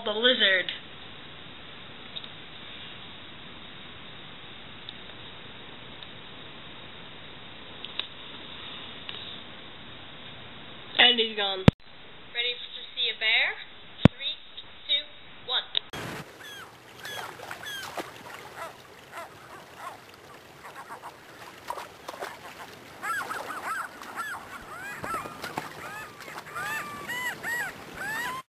the lizard. And he's gone.